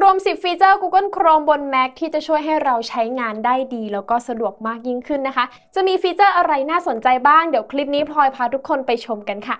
รวม 10 ฟีเจอร์ Google Chrome บน Mac ที่จะช่วยให้เราใช้งานได้ดี แล้วก็สะดวกมากยิ่งขึ้นนะคะ จะมีฟีเจอร์อะไรน่าสนใจบ้าง เดี๋ยวคลิปนี้พลอยพาทุกคนไปชมกันค่ะ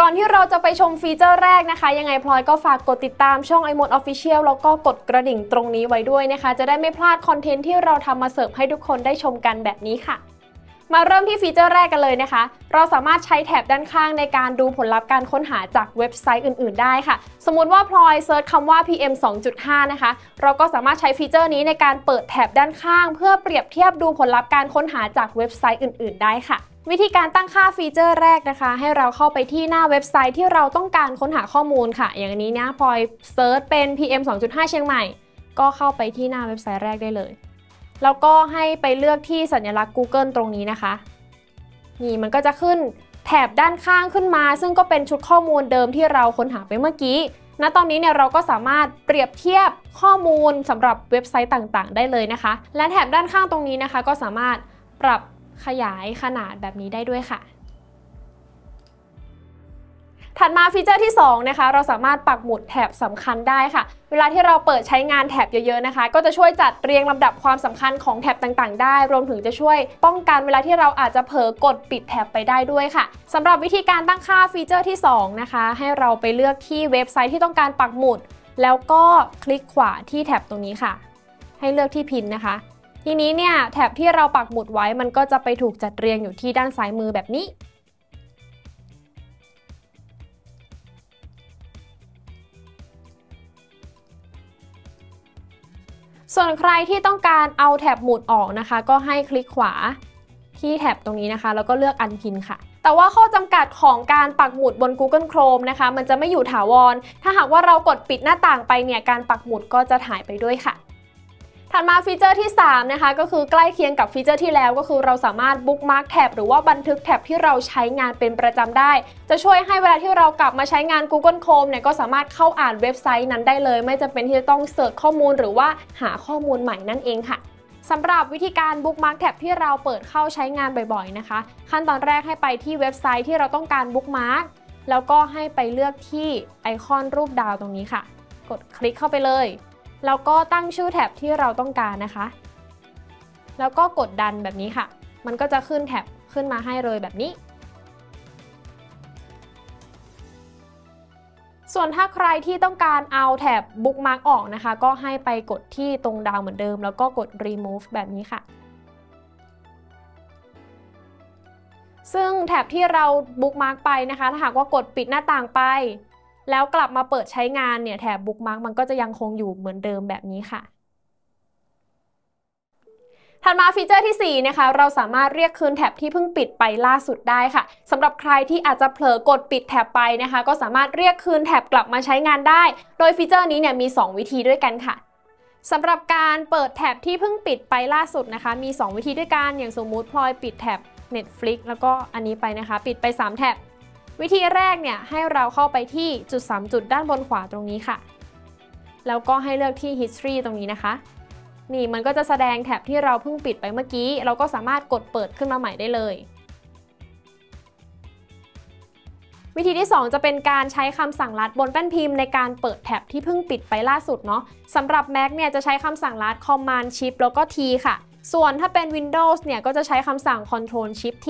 ก่อนที่เราจะไปชมฟีเจอร์แรกนะคะ ยังไงพลอยก็ฝากกดติดตามช่อง i m o d Official แล้วก็กดกระดิ่งตรงนี้ไว้ด้วยนะคะ จะได้ไม่พลาดคอนเทนต์ที่เราทำมาเสิร์ฟให้ทุกคนได้ชมกันแบบนี้ค่ะ มาเริ่มที่ฟีเจอร์แรกกันเลยนะคะ เราสามารถใช้แถบด้านข้างในการดูผลลัพธ์การค้นหาจากเว็บไซต์อื่น ๆ ได้ค่ะ สมมุติว่าพลอย search คำว่า PM 2.5 นะคะ เราก็สามารถใช้ฟีเจอร์นี้ในการเปิดแถบด้านข้าง เพื่อเปรียบเทียบดูผลลัพธ์การค้นหาจากเว็บไซต์อื่น ๆ ได้ค่ะวิธีการตั้งค่าฟีเจอร์แรกนะคะ ให้เราเข้าไปที่หน้าเว็บไซต์ที่เราต้องการค้นหาข้อมูลค่ะ อย่างนี้นะพลอย search เป็น PM 2.5 เชียงใหม่ ก็เข้าไปที่หน้าเว็บไซต์แรกได้เลย แล้วก็ให้ไปเลือกที่สัญลักษณ์ Google ตรงนี้นะคะ นี่มันก็จะขึ้นแถบด้านข้างขึ้นมา ซึ่งก็เป็นชุดข้อมูลเดิมที่เราค้นหาไปเมื่อกี้ณตอนนี้เนี่ยเราก็สามารถเปรียบเทียบข้อมูลสำหรับเว็บไซต์ต่างๆ ได้เลยนะคะ และแถบด้านข้างตรงนี้นะคะ ก็สามารถปรับขยายขนาดแบบนี้ได้ด้วยค่ะ ถัดมาฟีเจอร์ที่ 2 นะคะ เราสามารถปักหมุดแถบสำคัญได้ค่ะ เวลาที่เราเปิดใช้งานแถบเยอะๆนะคะ ก็จะช่วยจัดเรียงลำดับความสำคัญของแถบต่างๆ ได้ รวมถึงจะช่วยป้องกันเวลาที่เราอาจจะเผลอกดปิดแถบไปได้ด้วยค่ะสำหรับวิธีการตั้งค่าฟีเจอร์ที่ 2 นะคะ ให้เราไปเลือกที่เว็บไซต์ที่ต้องการปักหมุด แล้วก็คลิกขวาที่แถบตรงนี้ค่ะ ให้เลือกที่พินนะคะ ทีนี้เนี่ยแถบที่เราปักหมุดไว้มันก็จะไปถูกจัดเรียงอยู่ที่ด้านซ้ายมือแบบนี้ ส่วนใครที่ต้องการเอาแถบหมุดออกนะคะ ก็ให้คลิกขวาที่แถบตรงนี้นะคะ แล้วก็เลือก Unpin ค่ะแต่ว่าข้อจำกัดของการปักหมุดบน Google Chrome นะคะ มันจะไม่อยู่ถาวร ถ้าหากว่าเรากดปิดหน้าต่างไปเนี่ย การปักหมุดก็จะหายไปด้วยค่ะ ถัดมาฟีเจอร์ที่ 3 นะคะ ก็คือใกล้เคียงกับฟีเจอร์ที่แล้วก็คือเราสามารถ bookmark แท็บหรือว่าบันทึกแท็บที่เราใช้งานเป็นประจำได้ จะช่วยให้เวลาที่เรากลับมาใช้งาน Google Chrome เนี่ยก็สามารถเข้าอ่านเว็บไซต์นั้นได้เลย ไม่จำเป็นที่จะต้อง search ข้อมูลหรือว่าหาข้อมูลใหม่นั่นเองค่ะสำหรับวิธีการบุ๊กมาร์กแท็บที่เราเปิดเข้าใช้งานบ่อยๆนะคะ ขั้นตอนแรกให้ไปที่เว็บไซต์ที่เราต้องการบุ๊กมาร์กแล้วก็ให้ไปเลือกที่ไอคอนรูปดาวตรงนี้ค่ะ กดคลิกเข้าไปเลย แล้วก็ตั้งชื่อแท็บที่เราต้องการนะคะ แล้วก็กดดันแบบนี้ค่ะ มันก็จะขึ้นแท็บขึ้นมาให้เลยแบบนี้ ส่วนถ้าใครที่ต้องการเอาแถบ Bookmark ออกนะคะ ก็ให้ไปกดที่ตรงดาวเหมือนเดิม แล้วก็กด remove แบบนี้ค่ะซึ่งแถบที่เรา Bookmark ไปนะคะ ถ้าหากว่ากดปิดหน้าต่างไป แล้วกลับมาเปิดใช้งานเนี่ยแถบ Bookmark มันก็จะยังคงอยู่เหมือนเดิมแบบนี้ค่ะถัดมาฟีเจอร์ที่ 4 นะคะ เราสามารถเรียกคืนแท็บที่เพิ่งปิดไปล่าสุดได้ค่ะสำหรับใครที่อาจจะเผลอกดปิดแท็บไปนะคะ ก็สามารถเรียกคืนแท็บกลับมาใช้งานได้ โดยฟีเจอร์นี้เนี่ยมี 2 วิธีด้วยกันค่ะสำหรับการเปิดแท็บที่เพิ่งปิดไปล่าสุดนะคะ มี 2 วิธีด้วยกันอย่างสมมุติพลอยปิดแท็บ Netflix แล้วก็อันนี้ไปนะคะ ปิดไป 3 แท็บ วิธีแรกเนี่ยให้เราเข้าไปที่จุด 3 จุดด้านบนขวาตรงนี้ค่ะ แล้วก็ให้เลือกที่ history ตรงนี้นะคะ นี่มันก็จะแสดงแท็บที่เราเพิ่งปิดไปเมื่อกี้ เราก็สามารถกดเปิดขึ้นมาใหม่ได้เลย วิธีที่ 2 จะเป็นการใช้คำสั่งลัดบนแป้นพิมพ์ในการเปิดแท็บที่เพิ่งปิดไปล่าสุดเนาะสำหรับ Mac เนี่ยจะใช้คำสั่งลัด Command Shift แล้วก็ T ค่ะ ส่วนถ้าเป็น Windows เนี่ยก็จะใช้คำสั่ง Control Shift T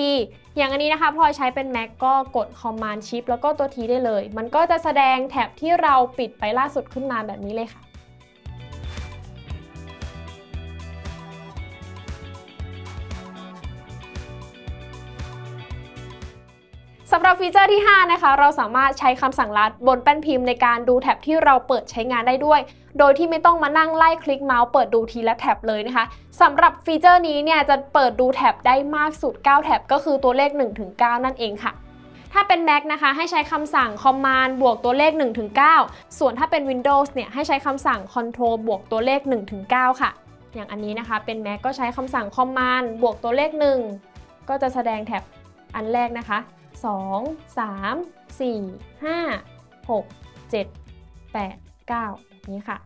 อย่างอันนี้นะคะพลอยใช้เป็น Mac ก็กด Command Shift แล้วก็ตัว T ได้เลย มันก็จะแสดงแท็บที่เราปิดไปล่าสุดขึ้นมาแบบนี้เลยค่ะ หรับฟีเจอร์ที่ 5 นะคะ เราสามารถใช้คำสั่งลัดบนแป้นพิมพ์ในการดูแท็บที่เราเปิดใช้งานได้ด้วย โดยที่ไม่ต้องมานั่งไล่คลิกเมาส์เปิดดูทีละแท็บเลยนะคะสำหรับฟีเจอร์นี้เนี่ยจะเปิดดูแท็บได้มากสุด 9 แท็บก็คือตัวเลข 1-9 นั่นเองค่ะถ้าเป็น Mac นะคะให้ใช้คำสั่ง Command บวกตัวเลข 1-9 ส่วนถ้าเป็น Windows เนี่ยให้ใช้คำสั่ง Control บวกตัวเลข 1-9 ค่ะ อย่างอันนี้นะคะเป็น Mac ก็ใช้คำสั่ง Command บวกตัวเลข 1 ก็จะแสดงแท็บอันแรกนะคะ 2 3 4 5 6 7 8 9แบบนี้ค่ะ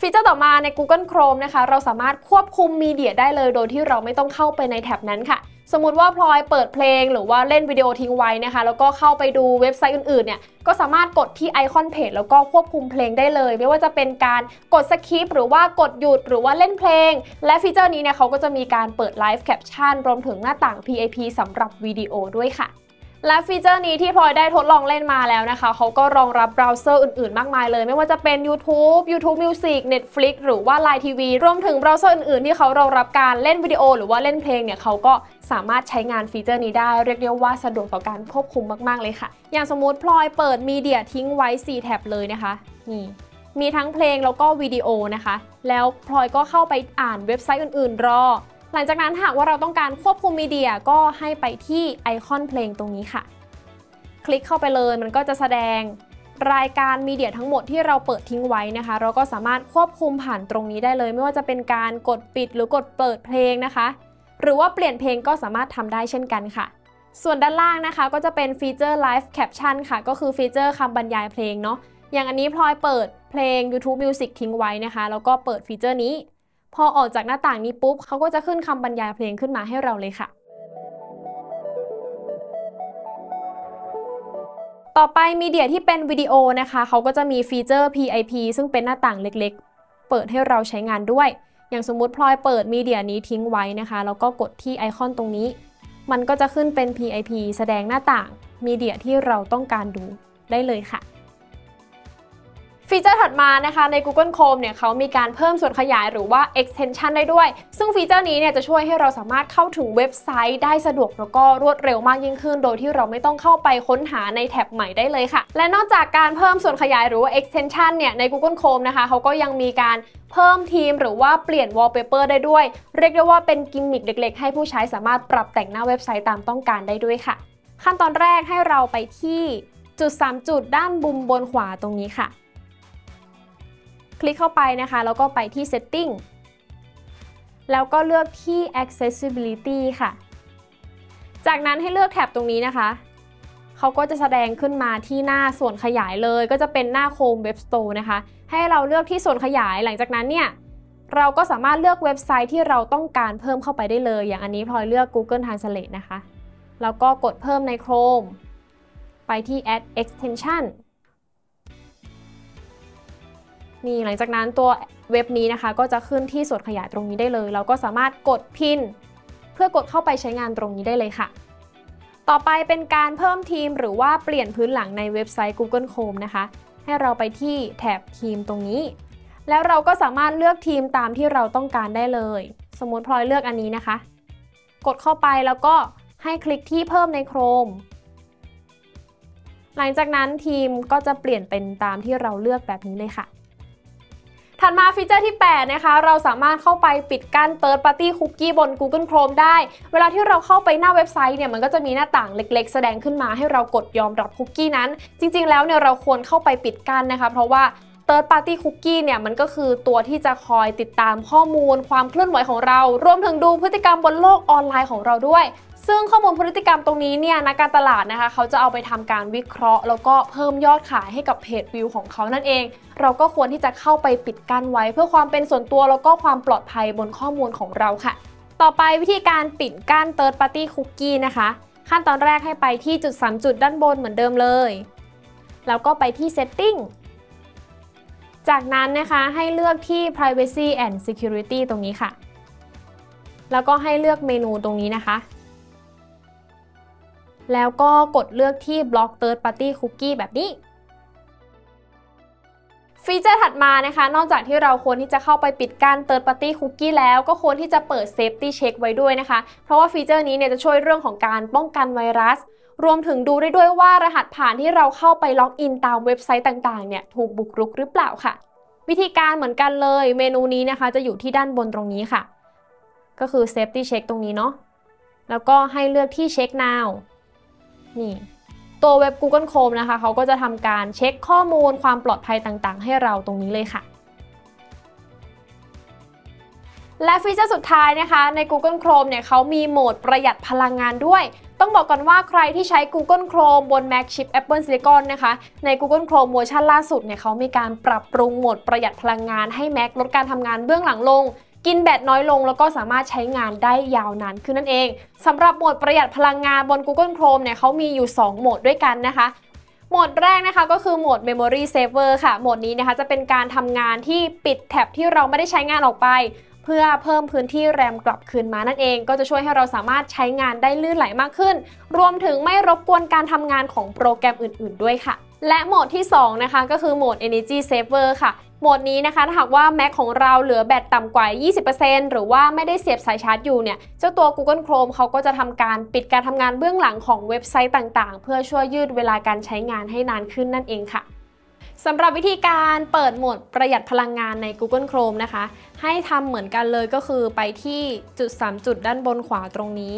ฟีเจอร์ต่อมาใน Google Chrome นะคะ เราสามารถควบคุมมีเดียได้เลยโดยที่เราไม่ต้องเข้าไปในแท็บนั้นค่ะ สมมติว่าพลอยเปิดเพลงหรือว่าเล่นวิดีโอทิ้งไว้นะคะ แล้วก็เข้าไปดูเว็บไซต์อื่นๆเนี่ยก็สามารถกดที่ไอคอนเพจแล้วก็ควบคุมเพลงได้เลย ไม่ว่าจะเป็นการกด skip หรือว่ากดหยุดหรือว่าเล่นเพลง และฟีเจอร์นี้เนี่ยเขาก็จะมีการเปิด Live Caption รวมถึงหน้าต่าง PIP สำหรับวิดีโอด้วยค่ะ และฟีเจอร์นี้ที่พลอยได้ทดลองเล่นมาแล้วนะคะ เขาก็รองรับเบราว์เซอร์อื่นๆ มากมายเลย ไม่ว่าจะเป็น YouTube YouTube Music Netflix หรือว่า Line TV รวมถึงเบราว์เซอร์อื่นๆ ที่เขารองรับการเล่นวิดีโอ หรือว่าเล่นเพลงเนี่ยเขาก็สามารถใช้งานฟีเจอร์นี้ได้ เรียกได้ว่าสะดวกต่อการควบคุมมากๆเลยค่ะ อย่างสมมติพลอยเปิดมีเดียทิ้งไว้ 4 แท็บเลยนะคะนี่มีทั้งเพลงแล้วก็วิดีโอนะคะ แล้วพลอยก็เข้าไปอ่านเว็บไซต์อื่นๆ รอ หลังจากนั้นหากว่าเราต้องการควบคุมมีเดียก็ให้ไปที่ไอคอนเพลงตรงนี้ค่ะ คลิกเข้าไปเลยมันก็จะแสดงรายการมีเดียทั้งหมดที่เราเปิดทิ้งไว้นะคะ เราก็สามารถควบคุมผ่านตรงนี้ได้เลย ไม่ว่าจะเป็นการกดปิดหรือกดเปิดเพลงนะคะ หรือว่าเปลี่ยนเพลงก็สามารถทำได้เช่นกันค่ะ ส่วนด้านล่างนะคะก็จะเป็นฟีเจอร์ Live Caption ค่ะ ก็คือฟีเจอร์คำบรรยายเพลงเนาะอย่างอันนี้พลอยเปิดเพลง YouTube Music ทิ้งไว้นะคะ แล้วก็เปิดฟีเจอร์นี้ พอออกจากหน้าต่างนี้ปุ๊บเขาก็จะขึ้นคำบรรยายเพลงขึ้นมาให้เราเลยค่ะ ต่อไปมีเดียที่เป็นวิดีโอนะคะเขาก็จะมีฟีเจอร์ PIP ซึ่งเป็นหน้าต่างเล็กๆ เปิดให้เราใช้งานด้วย อย่างสมมุติพลอยเปิดมีเดียนี้ทิ้งไว้นะคะ แล้วก็กดที่ไอคอนตรงนี้ มันก็จะขึ้นเป็น PIP แสดงหน้าต่างมีเดียที่เราต้องการดูได้เลยค่ะ ฟีเจอร์ถัดมานะคะใน Google Chrome เนี่ยเขามีการเพิ่มส่วนขยายหรือว่า extension ได้ด้วย ซึ่งฟีเจอร์นี้เนี่ยจะช่วยให้เราสามารถเข้าถึงเว็บไซต์ได้สะดวกแล้วก็รวดเร็วมากยิ่งขึ้น โดยที่เราไม่ต้องเข้าไปค้นหาในแท็บใหม่ได้เลยค่ะ และนอกจากการเพิ่มส่วนขยายหรือว่า extension เนี่ยใน Google Chrome นะคะเขาก็ยังมีการเพิ่มทีมหรือว่าเปลี่ยน wallpaper ได้ด้วย เรียกได้ว่าเป็นกิมมิคเล็ก ๆ ให้ผู้ใช้สามารถปรับแต่งหน้าเว็บไซต์ตามต้องการได้ด้วยค่ะ ขั้นตอนแรกให้เราไปที่จุด 3 จุดด้านบุมบนขวาตรงนี้ค่ะ คลิกเข้าไปนะคะ แล้วก็ไปที่ setting แล้วก็เลือกที่ accessibility ค่ะ จากนั้นให้เลือกแท็บตรงนี้นะคะ เขาก็จะแสดงขึ้นมาที่หน้าส่วนขยายเลย ก็จะเป็นหน้า Chrome Web Store นะคะ ให้เราเลือกที่ส่วนขยาย หลังจากนั้นเนี่ย เราก็สามารถเลือกเว็บไซต์ที่เราต้องการเพิ่มเข้าไปได้เลย อย่างอันนี้พลอยเลือก Google Translate นะคะ แล้วก็กดเพิ่มใน Chrome ไปที่ add extension นี่หลังจากนั้นตัวเว็บนี้นะคะ ก็จะขึ้นที่ส่วนขยายตรงนี้ได้เลย เราก็สามารถกดพิน เพื่อกดเข้าไปใช้งานตรงนี้ได้เลยค่ะ ต่อไปเป็นการเพิ่มทีมหรือว่าเปลี่ยนพื้นหลังในเว็บไซต์ Google Chrome นะคะ ให้เราไปที่แถบธีมตรงนี้ แล้วเราก็สามารถเลือกธีมตามที่เราต้องการได้เลย สมมติพลอยเลือกอันนี้นะคะ กดเข้าไปแล้วก็ให้คลิกที่เพิ่มใน Chrome หลังจากนั้นธีมก็จะเปลี่ยนเป็นตามที่เราเลือกแบบนี้เลยค่ะ ถัดมาฟีเจอร์ที่ 8 นะคะ เราสามารถเข้าไปปิดกั้น Third Party Cookie บน Google Chrome ได้ เวลาที่เราเข้าไปหน้าเว็บไซต์เนี่ยมันก็จะมีหน้าต่างเล็ก ๆ แสดงขึ้นมาให้เรากดยอมรับคุกกี้นั้น จริง ๆ แล้วเนี่ยเราควรเข้าไปปิดกั้นนะคะ เพราะว่า Third Party Cookie เนี่ยมันก็คือตัวที่จะคอยติดตามข้อมูลความเคลื่อนไหวของเรา รวมถึงดูพฤติกรรมบนโลกออนไลน์ของเราด้วย ซึ่งข้อมูลพฤติกรรมตรงนี้เนี่ยนักการตลาดนะคะ เขาจะเอาไปทำการวิเคราะห์ แล้วก็เพิ่มยอดขายให้กับเพจวิวของเขานั่นเอง เราก็ควรที่จะเข้าไปปิดกั้นไว้ เพื่อความเป็นส่วนตัวแล้วก็ความปลอดภัยบนข้อมูลของเราค่ะ ต่อไปวิธีการปิดกั้น Third Party Cookie นะคะขั้นตอนแรกให้ไปที่จุด 3 จุดด้านบนเหมือนเดิมเลย แล้วก็ไปที่ Setting จากนั้นนะคะให้เลือกที่ Privacy and Security ตรงนี้ค่ะ แล้วก็ให้เลือกเมนูตรงนี้นะคะ แล้วก็กดเลือกที่ Block Third Party Cookie แบบนี้ฟีเจอร์ถัดมานะคะ นอกจากที่เราควรที่จะเข้าไปปิดกั้น Third Party Cookie แล้วก็ควรที่จะเปิด Safety Check ไว้ด้วยนะคะ เพราะว่าฟีเจอร์นี้เนี่ยจะช่วยเรื่องของการป้องกันไวรัส รวมถึงดูได้ด้วยว่ารหัสผ่านที่เราเข้าไปล็อกอินตามเว็บไซต์ต่างๆเนี่ยถูกบุกรุกหรือเปล่าค่ะ วิธีการเหมือนกันเลยเมนูนี้นะคะ จะอยู่ที่ด้านบนตรงนี้ค่ะ ก็คือ Safety Check ตรงนี้เนาะแล้วก็ให้เลือกที่ Check Now นี่ตัวเว็บ Google Chrome นะคะ เขาก็จะทำการเช็คข้อมูลความปลอดภัยต่างๆ ให้เราตรงนี้เลยค่ะ และฟีเจอร์สุดท้ายนะคะ ใน Google Chrome เนี่ยเขามีโหมดประหยัดพลังงานด้วย ต้องบอกก่อนว่าใครที่ใช้ Google Chrome บน Mac Chip Apple Silicon นะคะ ใน Google Chrome เวอร์ชันล่าสุดเนี่ยเขามีการปรับปรุงโหมดประหยัดพลังงานให้ Mac ลดการทำงานเบื้องหลังลง กินแบตน้อยลงแล้วก็สามารถใช้งานได้ยาวนานขึ้นนั่นเองสำหรับโหมดประหยัดพลังงานบน Google Chrome เนี่ยเขามีอยู่ 2 โหมดด้วยกันนะคะโหมดแรกนะคะก็คือโหมด Memory Saver ค่ะ โหมดนี้นะคะจะเป็นการทำงานที่ปิดแท็บที่เราไม่ได้ใช้งานออกไป เพื่อเพิ่มพื้นที่แรมกลับคืนมานั่นเอง ก็จะช่วยให้เราสามารถใช้งานได้ลื่นไหลมากขึ้น รวมถึงไม่รบกวนการทำงานของโปรแกรมอื่น ๆ ด้วยค่ะ และโหมดที่ 2 นะคะ ก็คือโหมด Energy Saver ค่ะโหมดนี้นะคะถ้าหากว่า Mac ของเราเหลือแบตต่ำกว่า 20%หรือว่าไม่ได้เสียบสายชาร์จอยู่เนี่ย เจ้าตัว Google Chrome เขาก็จะทำการปิดการทำงานเบื้องหลังของเว็บไซต์ต่างๆ เพื่อช่วยยืดเวลาการใช้งานให้นานขึ้นนั่นเองค่ะ สำหรับวิธีการเปิดโหมดประหยัดพลังงานใน Google Chrome นะคะ ให้ทำเหมือนกันเลยก็คือไปที่จุด 3 จุดด้านบนขวาตรงนี้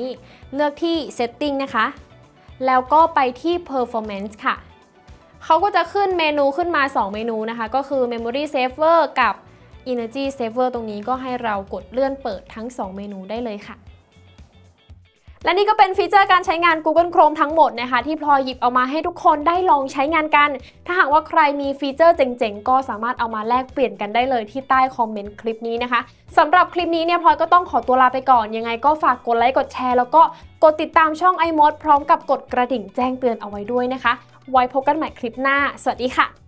เลือกที่ Setting นะคะ แล้วก็ไปที่ Performance ค่ะ เขาก็จะขึ้นเมนูขึ้นมา 2 เมนูนะคะ ก็คือ Memory Saver กับ Energy Saver ตรงนี้ก็ให้เรากดเลื่อนเปิดทั้ง 2 เมนูได้เลยค่ะ และนี่ก็เป็นฟีเจอร์การใช้งาน Google Chrome ทั้งหมดนะคะ ที่พลอยหยิบเอามาให้ทุกคนได้ลองใช้งานกัน ถ้าหากว่าใครมีฟีเจอร์เจ๋งๆ ก็สามารถเอามาแลกเปลี่ยนกันได้เลยที่ใต้คอมเมนต์คลิปนี้นะคะสำหรับคลิปนี้เนี่ยพลอยก็ต้องขอตัวลาไปก่อน ยังไงก็ฝากกดไลค์กดแชร์แล้วก็กดติดตามช่อง iMod พร้อมกับกดกระดิ่งแจ้งเตือนเอาไว้ด้วยนะคะ ไว้พบกันใหม่คลิปหน้า สวัสดีค่ะ